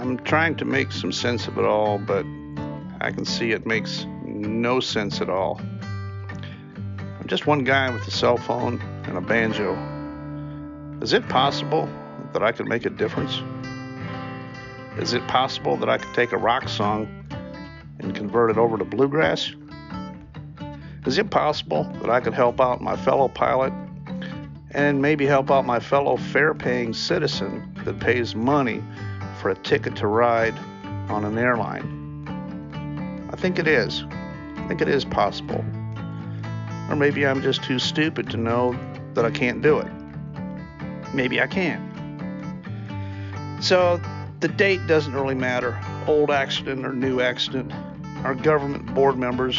I'm trying to make some sense of it all, but I can see it makes no sense at all. I'm just one guy with a cell phone and a banjo. Is it possible that I could make a difference? Is it possible that I could take a rock song and convert it over to bluegrass? Is it possible that I could help out my fellow pilot and maybe help out my fellow fare paying citizen that pays money for a ticket to ride on an airline? I think it is. I think it is possible. Or maybe I'm just too stupid to know that I can't do it. Maybe I can. So the date doesn't really matter. Old accident or new accident. Our government board members,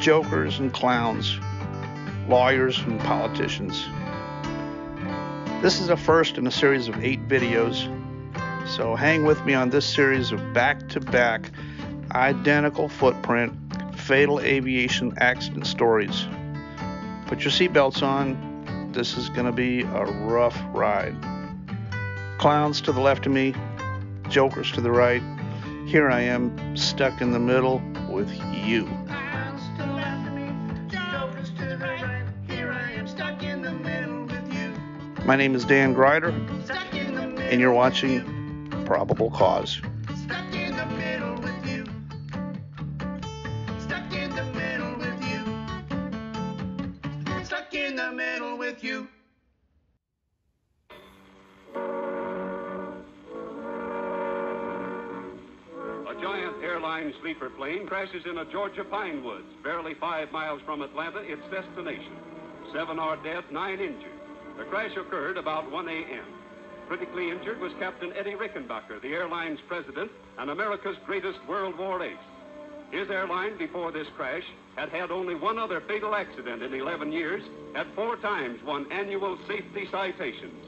jokers and clowns, lawyers and politicians. This is a first in a series of eight videos, so hang with me on this series of back to back, identical footprint, fatal aviation accident stories. Put your seatbelts on, this is going to be a rough ride. Clowns to the left of me, jokers to the right. Here I am, stuck in the middle with you. My name is Dan Gryder, and you're watching Probable Cause. A giant airline sleeper plane crashes in a Georgia pine woods, barely five miles from Atlanta, its destination. Seven are dead, nine injured. The crash occurred about 1 a.m. Critically injured was Captain Eddie Rickenbacker, the airline's president and America's greatest World War ace. His airline, before this crash, had had only one other fatal accident in 11 years, had four times won annual safety citations.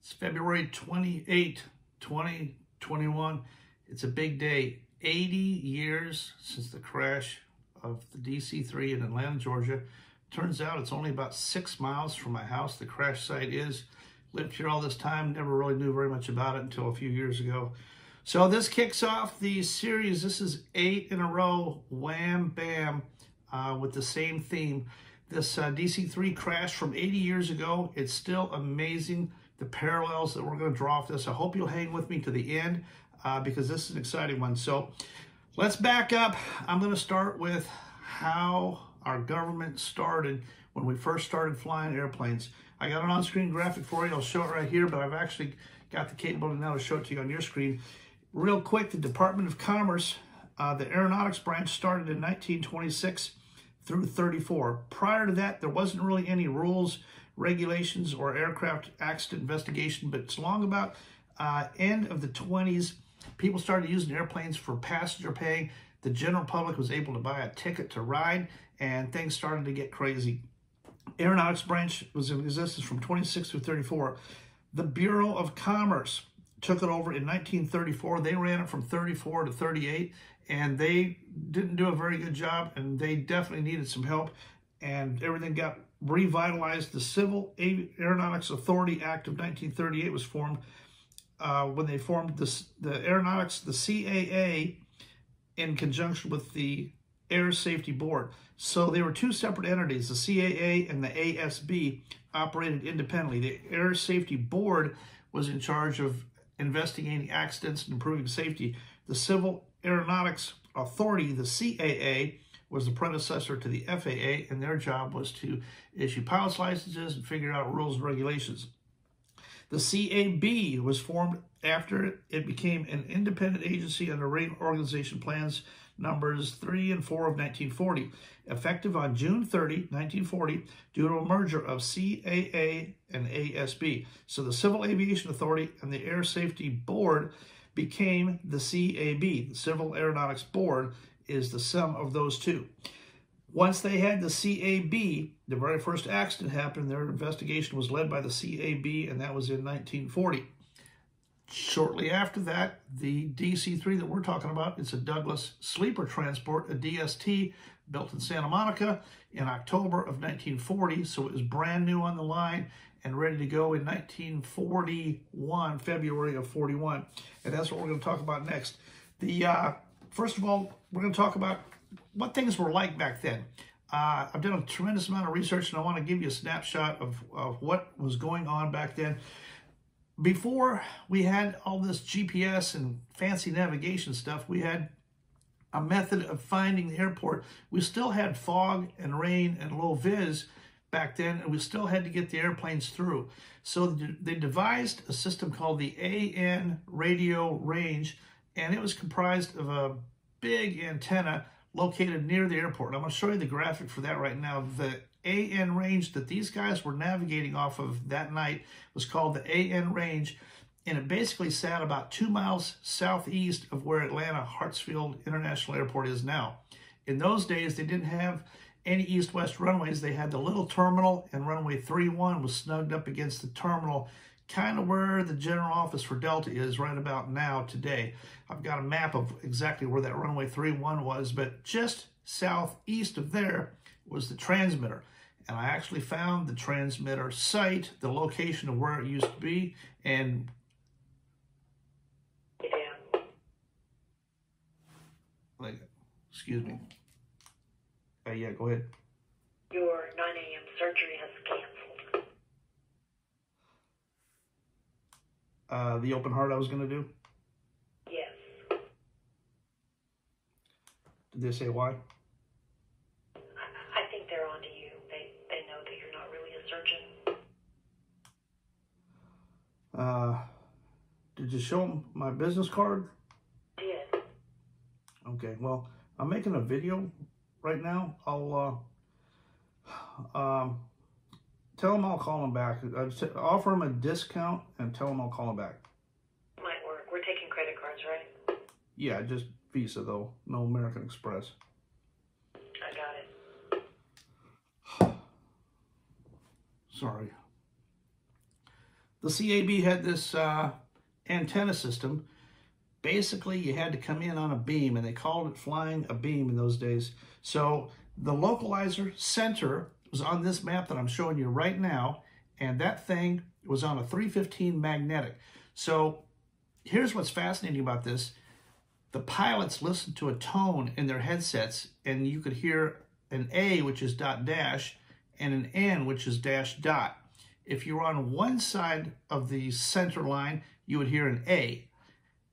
It's February 28, 2021. It's a big day. 80 years since the crash of the DC 3 in Atlanta, Georgia. Turns out it's only about six miles from my house. The crash site is. Lived here all this time, never really knew very much about it until a few years ago. So this kicks off the series. This is eight in a row, wham bam, uh, with the same theme. This uh, DC-3 crash from 80 years ago. It's still amazing, the parallels that we're going to draw off this. I hope you'll hang with me to the end uh, because this is an exciting one. So let's back up. I'm going to start with how our government started when we first started flying airplanes. I got an on-screen graphic for you. I'll show it right here, but I've actually got the capability now to show it to you on your screen. Real quick, the Department of Commerce, uh, the aeronautics branch started in 1926 through 34. Prior to that, there wasn't really any rules, regulations, or aircraft accident investigation, but it's long about uh, end of the 20s, people started using airplanes for passenger pay. The general public was able to buy a ticket to ride, and things started to get crazy. Aeronautics branch was in existence from 26 through 34. The Bureau of Commerce took it over in 1934. They ran it from 34 to 38, and they didn't do a very good job, and they definitely needed some help, and everything got revitalized. The Civil Aeronautics Authority Act of 1938 was formed uh, when they formed this, the aeronautics, the CAA, in conjunction with the Air Safety Board. So they were two separate entities. The CAA and the ASB operated independently. The Air Safety Board was in charge of investigating accidents and improving safety. The Civil Aeronautics Authority, the CAA, was the predecessor to the FAA, and their job was to issue pilot's licenses and figure out rules and regulations. The CAB was formed after it became an independent agency under Reorganization Plans numbers 3 and 4 of 1940, effective on June 30, 1940, due to a merger of CAA and ASB. So the Civil Aviation Authority and the Air Safety Board became the CAB. The Civil Aeronautics Board is the sum of those two. Once they had the CAB, the very first accident happened. Their investigation was led by the CAB, and that was in 1940. Shortly after that, the DC-3 that we're talking about, it's a Douglas Sleeper Transport, a DST, built in Santa Monica in October of 1940, so it was brand new on the line and ready to go in 1941, February of 41. And that's what we're going to talk about next. The uh, First of all, we're going to talk about what things were like back then. Uh, I've done a tremendous amount of research and I want to give you a snapshot of, of what was going on back then. Before we had all this GPS and fancy navigation stuff, we had a method of finding the airport. We still had fog and rain and low vis back then, and we still had to get the airplanes through. So they devised a system called the AN radio range, and it was comprised of a big antenna located near the airport. I'm going to show you the graphic for that right now. The AN range that these guys were navigating off of that night was called the AN range, and it basically sat about two miles southeast of where Atlanta Hartsfield International Airport is now. In those days, they didn't have any east-west runways. They had the little terminal, and runway 31 was snugged up against the terminal kind of where the general office for Delta is right about now today. I've got a map of exactly where that runway 31 was, but just southeast of there was the transmitter. And I actually found the transmitter site, the location of where it used to be, and like, excuse me. Uh, yeah, go ahead. Your 9 a.m. surgery has canceled. Uh, the open heart I was going to do? Yes. Did they say why? I, I think they're on to you. They, they know that you're not really a surgeon. Uh, did you show them my business card? Did. Okay, well, I'm making a video right now. I'll uh, um, tell them I'll call them back. Uh, offer them a discount and tell them I'll call them back. Might work. We're taking credit cards, right? Yeah, just Visa though, no American Express. I got it. Sorry. The CAB had this uh, antenna system. Basically, you had to come in on a beam, and they called it flying a beam in those days. So the localizer center was on this map that I'm showing you right now, and that thing was on a 315 magnetic. So here's what's fascinating about this. The pilots listened to a tone in their headsets, and you could hear an A, which is dot dash, and an N, which is dash dot. If you were on one side of the center line, you would hear an A.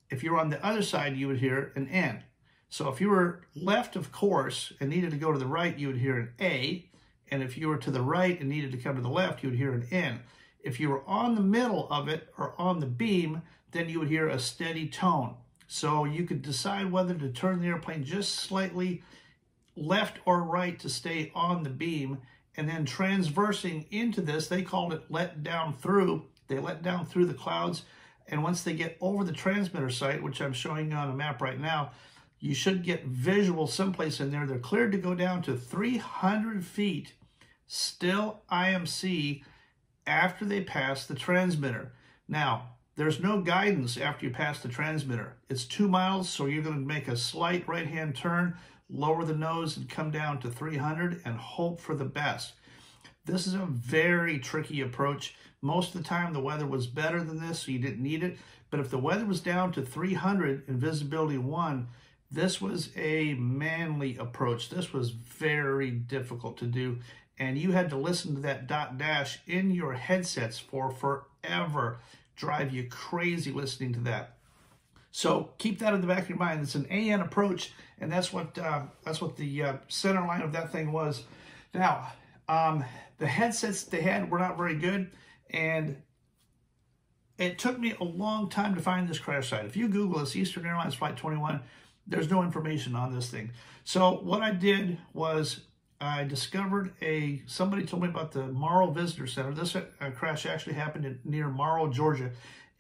If you were on the other side, you would hear an N. So if you were left of course and needed to go to the right, you would hear an A. And if you were to the right and needed to come to the left, you would hear an N. If you were on the middle of it or on the beam, then you would hear a steady tone. So you could decide whether to turn the airplane just slightly left or right to stay on the beam. And then transversing into this, they called it let down through. They let down through the clouds. And once they get over the transmitter site, which I'm showing you on a map right now, you should get visual someplace in there. They're cleared to go down to 300 feet, still IMC, after they pass the transmitter. Now, there's no guidance after you pass the transmitter. It's two miles, so you're going to make a slight right-hand turn, lower the nose, and come down to 300 and hope for the best. This is a very tricky approach. Most of the time, the weather was better than this, so you didn't need it. But if the weather was down to 300 and visibility 1, this was a manly approach. This was very difficult to do. And you had to listen to that dot dash in your headsets for forever. Drive you crazy listening to that. So keep that in the back of your mind. It's an AN approach, and that's what uh, that's what the uh, center line of that thing was. Now, um, the headsets they had were not very good, and it took me a long time to find this crash site. If you Google this, Eastern Airlines Flight 21, there's no information on this thing. So what I did was I discovered a, somebody told me about the Morrow Visitor Center. This uh, crash actually happened in, near Morrow, Georgia,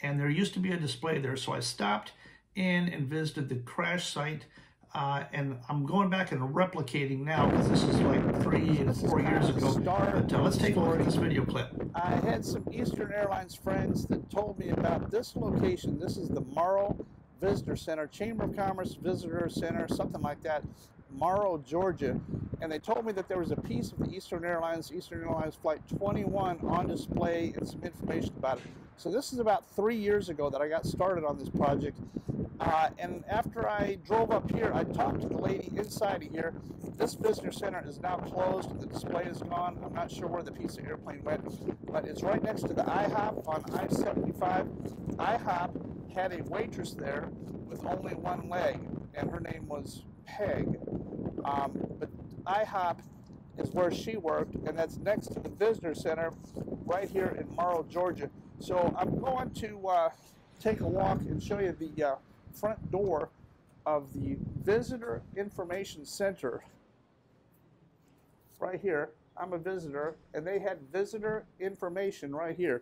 and there used to be a display there. So I stopped in and visited the crash site. Uh, and I'm going back and replicating now because this is like three and four years ago. But uh, let's take a look at this video clip. I had some Eastern Airlines friends that told me about this location. This is the Morrow Visitor Center, Chamber of Commerce Visitor Center, something like that. Morrow, Georgia, and they told me that there was a piece of the Eastern Airlines, Eastern Airlines Flight 21 on display and some information about it. So this is about three years ago that I got started on this project. Uh, and after I drove up here, I talked to the lady inside of here. This visitor center is now closed the display is gone. I'm not sure where the piece of airplane went, but it's right next to the IHOP on I-75. IHOP had a waitress there with only one leg, and her name was Peg. Um, but IHOP is where she worked, and that's next to the visitor center right here in Morrow, Georgia. So I'm going to uh, take a walk and show you the uh, front door of the Visitor Information Center right here. I'm a visitor, and they had visitor information right here.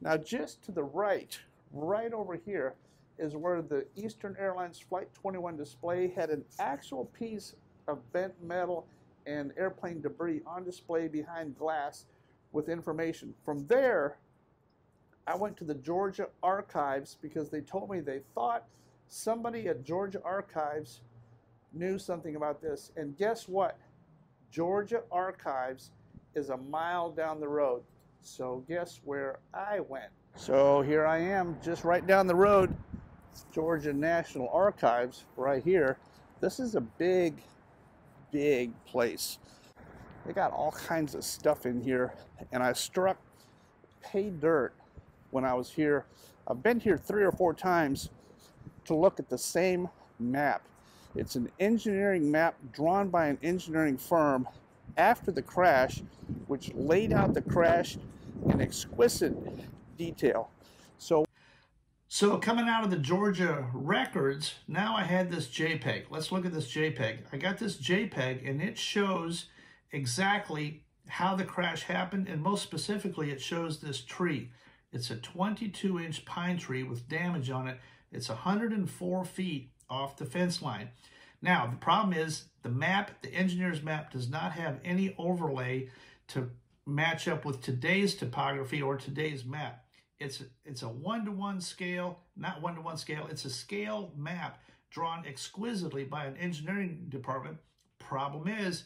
Now, just to the right, right over here, is where the Eastern Airlines Flight 21 display had an actual piece of bent metal and airplane debris on display behind glass with information. From there, I went to the Georgia Archives because they told me they thought somebody at Georgia Archives knew something about this. And guess what? Georgia Archives is a mile down the road. So guess where I went? So here I am, just right down the road, Georgia National Archives, right here. This is a big, big place. They got all kinds of stuff in here, and I struck pay dirt when I was here. I've been here three or four times to look at the same map. It's an engineering map drawn by an engineering firm after the crash, which laid out the crash in exquisite detail. So, so coming out of the Georgia records, now I had this JPEG. Let's look at this JPEG. I got this JPEG and it shows exactly how the crash happened and most specifically it shows this tree. It's a 22 inch pine tree with damage on it. It's 104 feet off the fence line. Now, the problem is the map, the engineer's map, does not have any overlay to match up with today's topography or today's map. It's, it's a one-to-one -one scale, not one-to-one -one scale, it's a scale map drawn exquisitely by an engineering department. Problem is,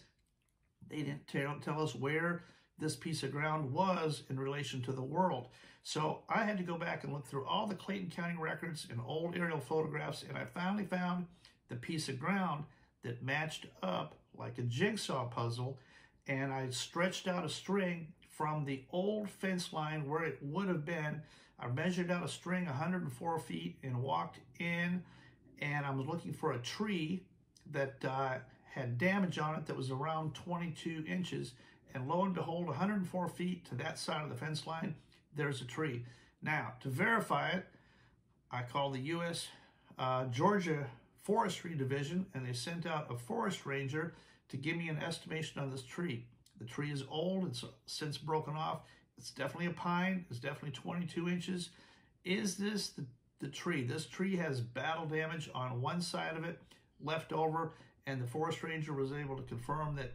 they didn't tell, tell us where this piece of ground was in relation to the world. So I had to go back and look through all the Clayton County records and old aerial photographs, and I finally found the piece of ground that matched up like a jigsaw puzzle, and I stretched out a string from the old fence line where it would have been. I measured out a string 104 feet and walked in, and I was looking for a tree that uh, had damage on it that was around 22 inches and lo and behold, 104 feet to that side of the fence line, there's a tree. Now, to verify it, I called the U.S. Uh, Georgia Forestry Division, and they sent out a forest ranger to give me an estimation on this tree. The tree is old, it's since broken off. It's definitely a pine, it's definitely 22 inches. Is this the, the tree? This tree has battle damage on one side of it left over, and the forest ranger was able to confirm that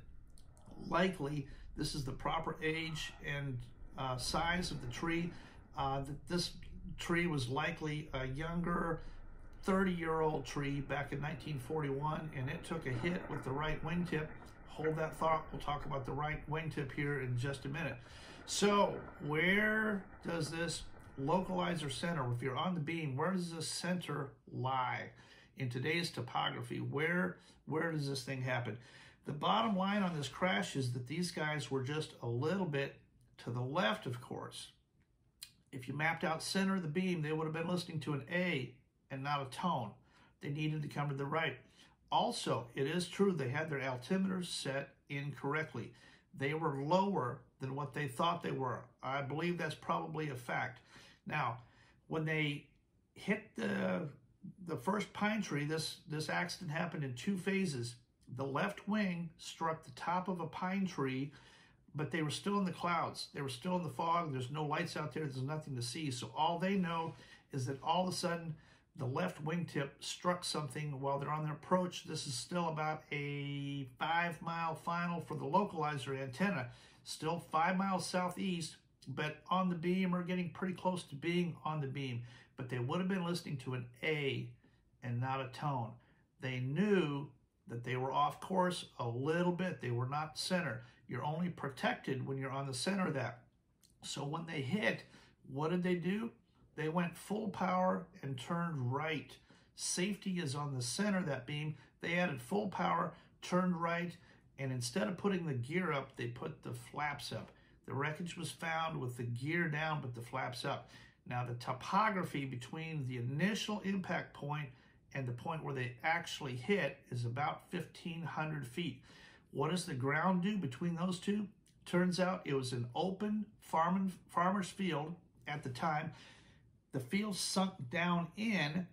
likely this is the proper age and uh, size of the tree. Uh, this tree was likely a younger 30-year-old tree back in 1941, and it took a hit with the right wingtip. Hold that thought. We'll talk about the right wingtip here in just a minute. So where does this localizer center, if you're on the beam, where does this center lie? In today's topography, where, where does this thing happen? The bottom line on this crash is that these guys were just a little bit to the left, of course. If you mapped out center of the beam, they would have been listening to an A and not a tone. They needed to come to the right. Also, it is true they had their altimeters set incorrectly. They were lower than what they thought they were. I believe that's probably a fact. Now, when they hit the the first pine tree, this, this accident happened in two phases. The left wing struck the top of a pine tree, but they were still in the clouds. They were still in the fog. There's no lights out there. There's nothing to see. So all they know is that all of a sudden the left wingtip struck something while they're on their approach. This is still about a five mile final for the localizer antenna. Still five miles southeast, but on the beam or getting pretty close to being on the beam. But they would have been listening to an A and not a tone. They knew that they were off course a little bit. They were not center. You're only protected when you're on the center of that. So when they hit, what did they do? They went full power and turned right. Safety is on the center of that beam. They added full power, turned right, and instead of putting the gear up, they put the flaps up. The wreckage was found with the gear down, but the flaps up. Now, the topography between the initial impact point and the point where they actually hit is about 1,500 feet. What does the ground do between those two? Turns out it was an open farm, farmer's field at the time. The field sunk down in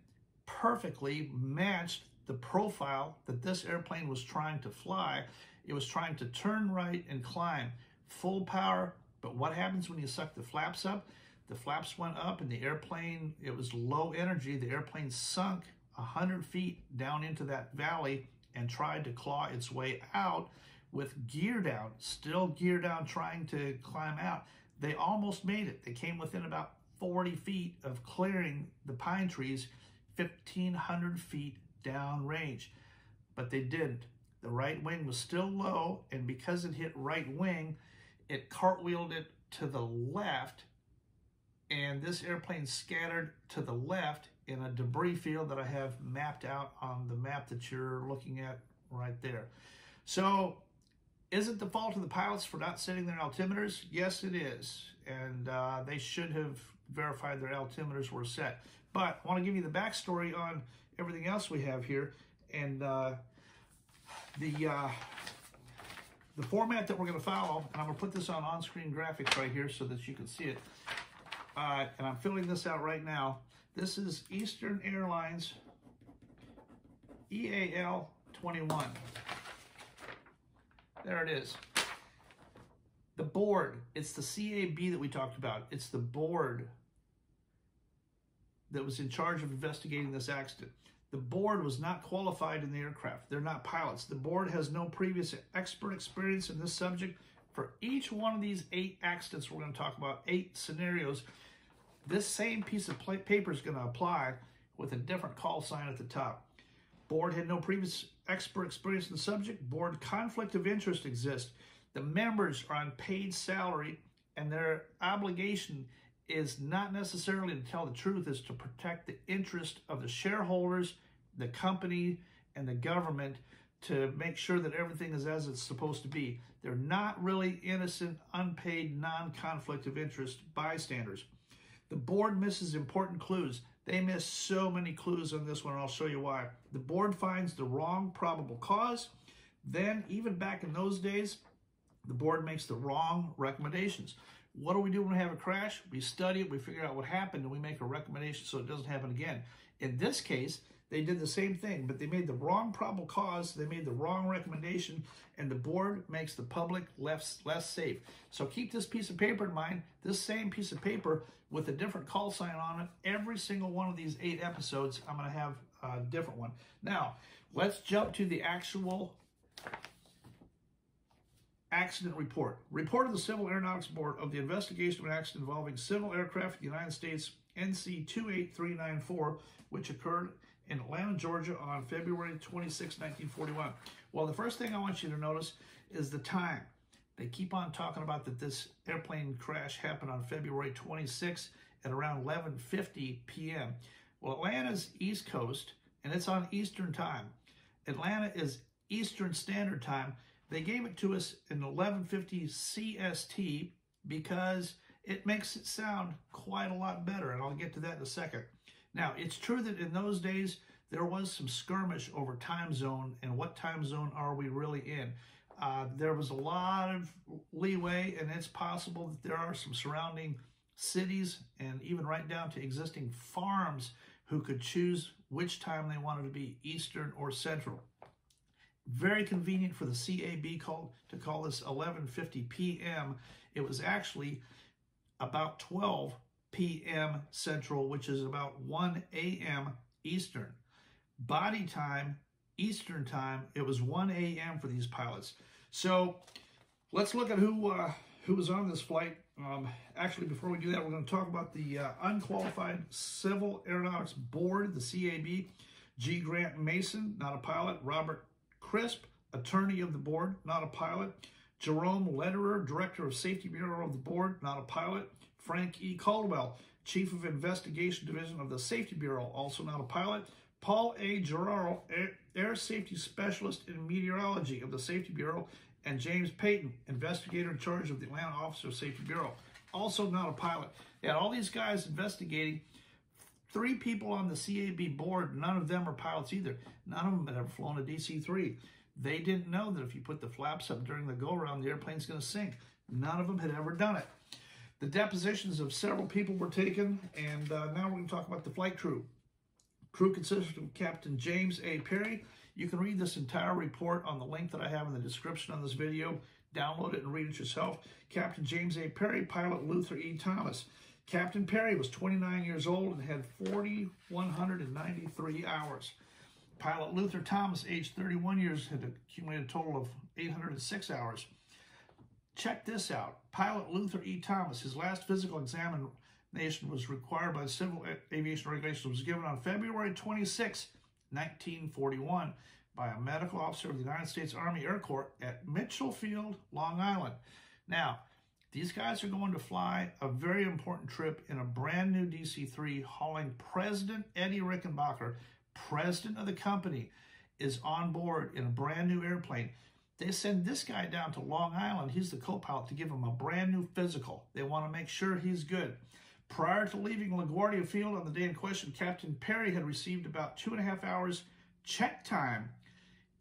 perfectly matched the profile that this airplane was trying to fly. It was trying to turn right and climb full power. But what happens when you suck the flaps up? The flaps went up and the airplane, it was low energy. The airplane sunk 100 feet down into that valley and tried to claw its way out with gear down, still gear down, trying to climb out. They almost made it. They came within about 40 feet of clearing the pine trees, 1,500 feet down range, but they didn't. The right wing was still low, and because it hit right wing, it cartwheeled it to the left, and this airplane scattered to the left in a debris field that I have mapped out on the map that you're looking at right there. So is it the fault of the pilots for not setting their altimeters? Yes, it is. And uh, they should have verified their altimeters were set. But I want to give you the backstory on everything else we have here. And uh, the uh, the format that we're going to follow, and I'm going to put this on on-screen graphics right here so that you can see it. Uh, and I'm filling this out right now. This is Eastern Airlines EAL 21. There it is. The board, it's the CAB that we talked about. It's the board that was in charge of investigating this accident. The board was not qualified in the aircraft. They're not pilots. The board has no previous expert experience in this subject. For each one of these eight accidents we're going to talk about, eight scenarios, this same piece of paper is going to apply with a different call sign at the top. Board had no previous expert experience in the subject. Board conflict of interest exists. The members are on paid salary and their obligation is not necessarily to tell the truth, is to protect the interest of the shareholders, the company, and the government to make sure that everything is as it's supposed to be. They're not really innocent, unpaid, non conflict of interest bystanders. The board misses important clues. They miss so many clues on this one, I'll show you why. The board finds the wrong probable cause. Then, even back in those days, the board makes the wrong recommendations. What do we do when we have a crash? We study it, we figure out what happened, and we make a recommendation so it doesn't happen again. In this case, they did the same thing, but they made the wrong probable cause, they made the wrong recommendation, and the board makes the public less, less safe. So keep this piece of paper in mind, this same piece of paper with a different call sign on it. Every single one of these eight episodes, I'm going to have a different one. Now, let's jump to the actual accident report. Report of the Civil Aeronautics Board of the investigation of an accident involving civil aircraft in the United States NC 28394, which occurred in Atlanta, Georgia on February 26, 1941. Well, the first thing I want you to notice is the time. They keep on talking about that this airplane crash happened on February 26 at around 11:50 p.m. Well, Atlanta's East Coast and it's on Eastern Time. Atlanta is Eastern Standard Time. They gave it to us in 11:50 CST because it makes it sound quite a lot better, and I'll get to that in a second. Now, it's true that in those days there was some skirmish over time zone and what time zone are we really in. Uh, there was a lot of leeway, and it's possible that there are some surrounding cities and even right down to existing farms who could choose which time they wanted to be Eastern or Central. Very convenient for the CAB call to call this 11:50 p.m. It was actually about 12 p.m. Central, which is about 1 a.m. Eastern. Body time, Eastern time, it was 1 a.m. for these pilots. So let's look at who uh, who was on this flight. Um, actually, before we do that, we're going to talk about the uh, Unqualified Civil Aeronautics Board, the CAB. G. Grant Mason, not a pilot. Robert Crisp, attorney of the board, not a pilot. Jerome Lederer, director of Safety Bureau of the board, not a pilot. Frank E. Caldwell, chief of investigation division of the Safety Bureau, also not a pilot. Paul A. Geraro, air, safety specialist in meteorology of the Safety Bureau, and James Payton, investigator in charge of the Atlanta Office of Safety Bureau, also not a pilot. They had all these guys investigating. Three people on the CAB board, none of them are pilots either. None of them had ever flown a DC 3. They didn't know that if you put the flaps up during the go around, the airplane's going to sink. None of them had ever done it. The depositions of several people were taken, and uh, now we're going to talk about the flight crew. Crew consisted of Captain James A. Perry. You can read this entire report on the link that I have in the description on this video. Download it and read it yourself. Captain James A. Perry, pilot Luther E. Thomas. Captain Perry was 29 years old and had 4,193 hours. Pilot Luther Thomas, age 31 years, had accumulated a total of 806 hours. Check this out. Pilot Luther E. Thomas, his last physical examination was required by civil aviation regulations, was given on February 26, 1941, by a medical officer of the United States Army Air Corps at Mitchell Field, Long Island. Now, these guys are going to fly a very important trip in a brand new DC 3 hauling President Eddie Rickenbacker, president of the company, is on board in a brand new airplane. They send this guy down to Long Island, he's the co pilot, to give him a brand new physical. They want to make sure he's good. Prior to leaving LaGuardia Field on the day in question, Captain Perry had received about two and a half hours check time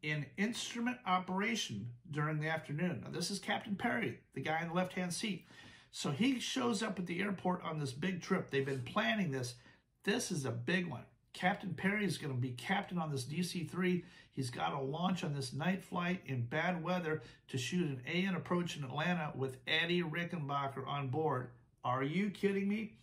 in instrument operation during the afternoon. Now, this is Captain Perry, the guy in the left hand seat. So he shows up at the airport on this big trip. They've been planning this. This is a big one. Captain Perry is going to be captain on this DC 3. He's got to launch on this night flight in bad weather to shoot an AN approach in Atlanta with Eddie Rickenbacker on board. Are you kidding me?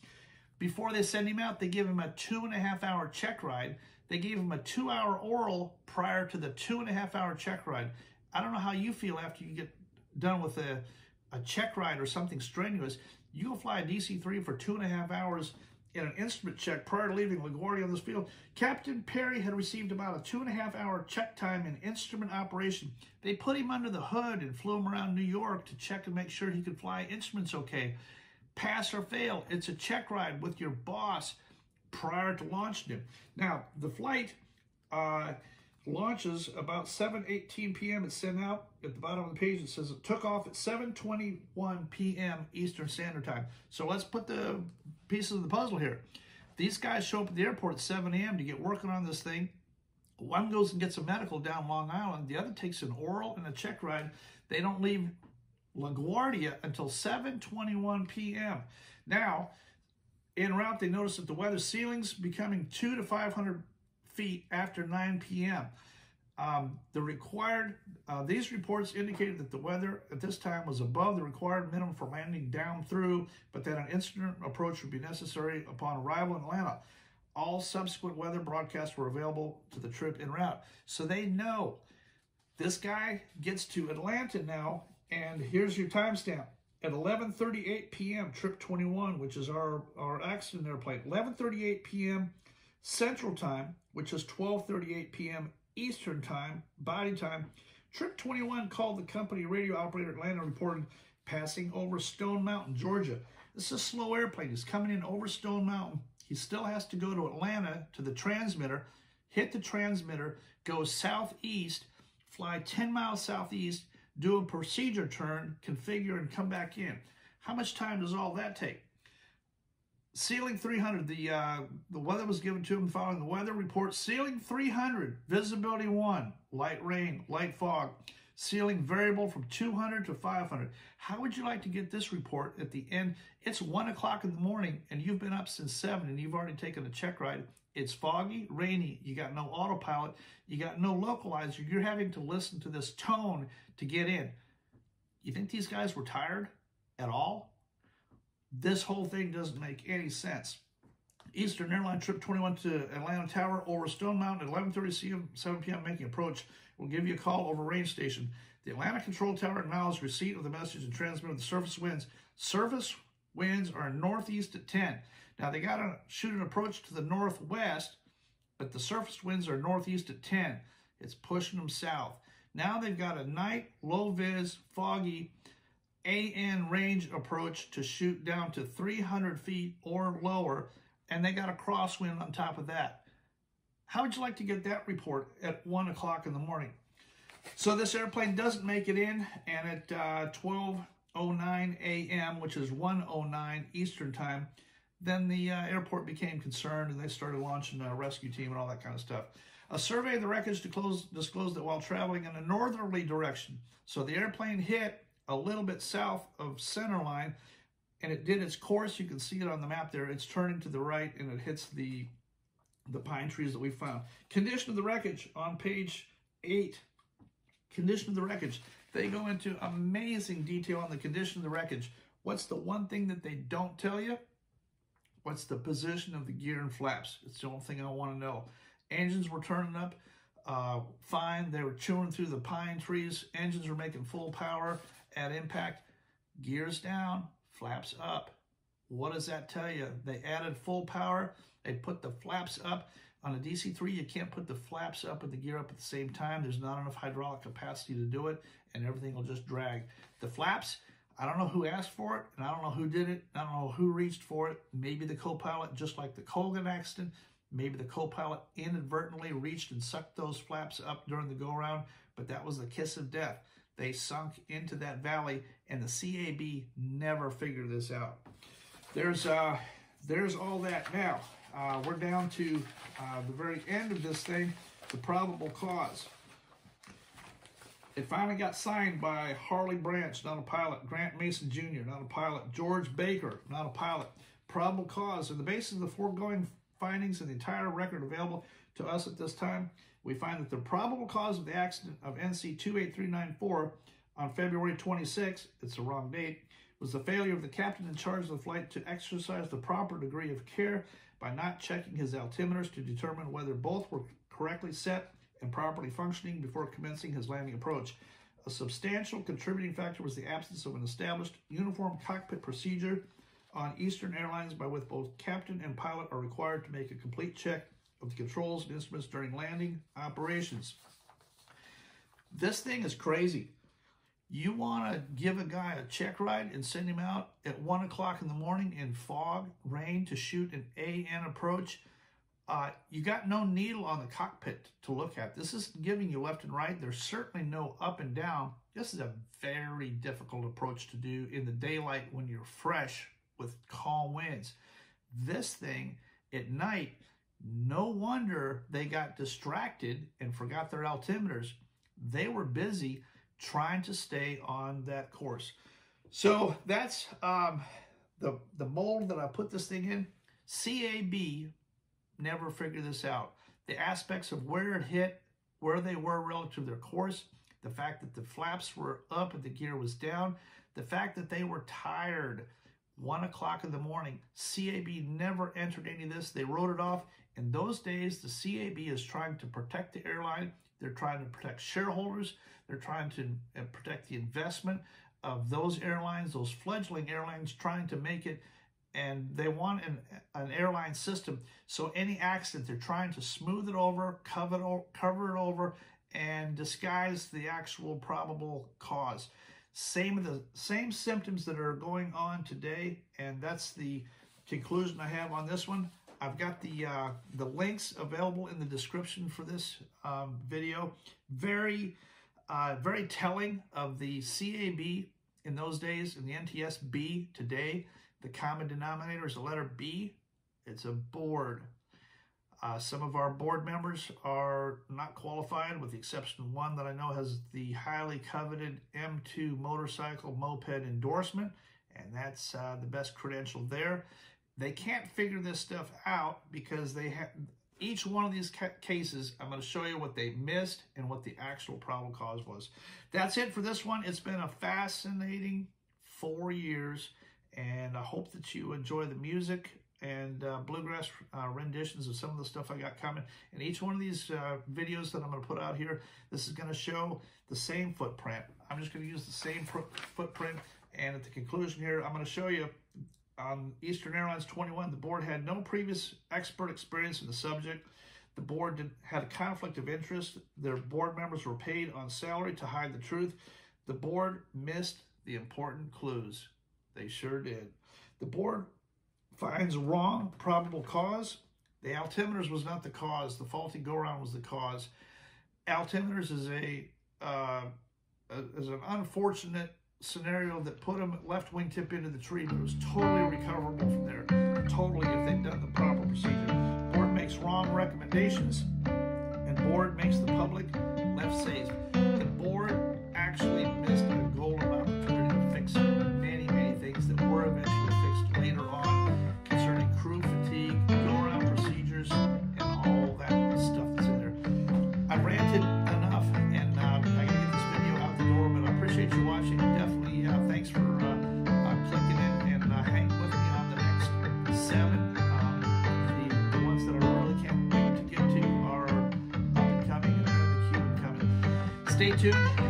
Before they send him out, they give him a two and a half hour check ride. They gave him a two hour oral prior to the two and a half hour check ride. I don't know how you feel after you get done with a, a check ride or something strenuous. You go fly a DC 3 for two and a half hours in an instrument check prior to leaving LaGuardia on this field. Captain Perry had received about a two and a half hour check time in instrument operation. They put him under the hood and flew him around New York to check and make sure he could fly instruments okay pass or fail. It's a check ride with your boss prior to launching him. Now, the flight uh, launches about 7.18 p.m. It's sent out. At the bottom of the page, it says it took off at 7.21 p.m. Eastern Standard Time. So let's put the pieces of the puzzle here. These guys show up at the airport at 7 a.m. to get working on this thing. One goes and gets a medical down Long Island. The other takes an oral and a check ride. They don't leave LaGuardia until 7.21 p.m. Now, en route, they notice that the weather ceiling's becoming 2 to 500 feet after 9 p.m. Um, the required, uh, these reports indicated that the weather at this time was above the required minimum for landing down through, but that an instrument approach would be necessary upon arrival in Atlanta. All subsequent weather broadcasts were available to the trip en route. So they know this guy gets to Atlanta now and here's your timestamp. At 11.38 p.m., trip 21, which is our, our accident airplane, 11.38 p.m. Central Time, which is 12.38 p.m. Eastern Time, body time, Trip 21 called the company radio operator Atlanta reported passing over Stone Mountain, Georgia. This is a slow airplane. He's coming in over Stone Mountain. He still has to go to Atlanta to the transmitter, hit the transmitter, go southeast, fly 10 miles southeast, do a procedure turn, configure, and come back in. How much time does all that take? Ceiling 300, the uh, the weather was given to him following the weather report. Ceiling 300, visibility 1, light rain, light fog. Ceiling variable from 200 to 500. How would you like to get this report at the end? It's 1 o'clock in the morning and you've been up since 7 and you've already taken a check ride. It's foggy, rainy. You got no autopilot. You got no localizer. You're having to listen to this tone to get in. You think these guys were tired at all? This whole thing doesn't make any sense. Eastern Airline Trip 21 to Atlanta Tower over Stone Mountain at 11.30 7 p.m. making approach. We'll give you a call over range station. The Atlanta Control Tower acknowledges receipt of the message and transmit the surface winds. Surface winds are northeast at 10. Now they got to shoot an approach to the northwest, but the surface winds are northeast at 10. It's pushing them south. Now they've got a night, low vis, foggy, AN range approach to shoot down to 300 feet or lower, and they got a crosswind on top of that. How would you like to get that report at 1 o'clock in the morning? So this airplane doesn't make it in, and at uh, 12.09 a.m., which is 1.09 Eastern Time, then the uh, airport became concerned and they started launching a rescue team and all that kind of stuff. A survey of the wreckage disclosed that while traveling in a northerly direction, so the airplane hit a little bit south of centerline and it did its course. You can see it on the map there. It's turning to the right and it hits the, the pine trees that we found. Condition of the wreckage on page 8. Condition of the wreckage. They go into amazing detail on the condition of the wreckage. What's the one thing that they don't tell you? What's the position of the gear and flaps? It's the only thing I want to know. Engines were turning up uh, fine. They were chewing through the pine trees. Engines were making full power at impact. Gears down, flaps up. What does that tell you? They added full power. They put the flaps up. On a DC-3, you can't put the flaps up and the gear up at the same time. There's not enough hydraulic capacity to do it, and everything will just drag. The flaps, I don't know who asked for it, and I don't know who did it. I don't know who reached for it. Maybe the co-pilot, just like the Colgan accident. Maybe the co-pilot inadvertently reached and sucked those flaps up during the go-around, but that was the kiss of death. They sunk into that valley, and the CAB never figured this out. There's uh, there's all that now. Uh, we're down to uh, the very end of this thing, the probable cause. It finally got signed by Harllee Branch, not a pilot, Grant Mason Jr., not a pilot, George Baker, not a pilot. Probable cause. On the basis of the foregoing findings and the entire record available to us at this time, we find that the probable cause of the accident of NC 28394 on February 26, it's the wrong date, was the failure of the captain in charge of the flight to exercise the proper degree of care by not checking his altimeters to determine whether both were correctly set and properly functioning before commencing his landing approach. A substantial contributing factor was the absence of an established uniform cockpit procedure on Eastern Airlines by which both captain and pilot are required to make a complete check of the controls and instruments during landing operations. This thing is crazy. You want to give a guy a check ride and send him out at 1 o'clock in the morning in fog, rain to shoot an AN approach uh, you got no needle on the cockpit to look at. This isn't giving you left and right. There's certainly no up and down. This is a very difficult approach to do in the daylight when you're fresh with calm winds. This thing at night, no wonder they got distracted and forgot their altimeters. They were busy trying to stay on that course. So that's um, the, the mold that I put this thing in. CAB never figured this out. The aspects of where it hit, where they were relative to their course, the fact that the flaps were up and the gear was down, the fact that they were tired, one o'clock in the morning. CAB never entered any of this. They wrote it off. In those days, the CAB is trying to protect the airline. They're trying to protect shareholders. They're trying to uh, protect the investment of those airlines, those fledgling airlines trying to make it and they want an, an airline system. So any accident, they're trying to smooth it over, cover it, cover it over, and disguise the actual probable cause. Same the same symptoms that are going on today, and that's the conclusion I have on this one. I've got the uh, the links available in the description for this um, video. Very, uh, very telling of the CAB in those days and the NTSB today. The common denominator is the letter B. It's a board. Uh, some of our board members are not qualified, with the exception of one that I know has the highly coveted M2 motorcycle moped endorsement, and that's uh, the best credential there. They can't figure this stuff out because they have each one of these ca cases. I'm going to show you what they missed and what the actual probable cause was. That's it for this one. It's been a fascinating four years and I hope that you enjoy the music and uh, bluegrass uh, renditions of some of the stuff I got coming. And each one of these uh, videos that I'm going to put out here, this is going to show the same footprint. I'm just going to use the same footprint. And at the conclusion here, I'm going to show you on Eastern Airlines 21, the board had no previous expert experience in the subject. The board did, had a conflict of interest. Their board members were paid on salary to hide the truth. The board missed the important clues. They sure did. The board finds wrong probable cause. The altimeters was not the cause. The faulty go-around was the cause. Altimeters is a uh, is an unfortunate scenario that put him left wingtip into the tree, but it was totally recoverable from there. Totally, if they'd done the proper procedure. Board makes wrong recommendations, and board makes the public left safe. Are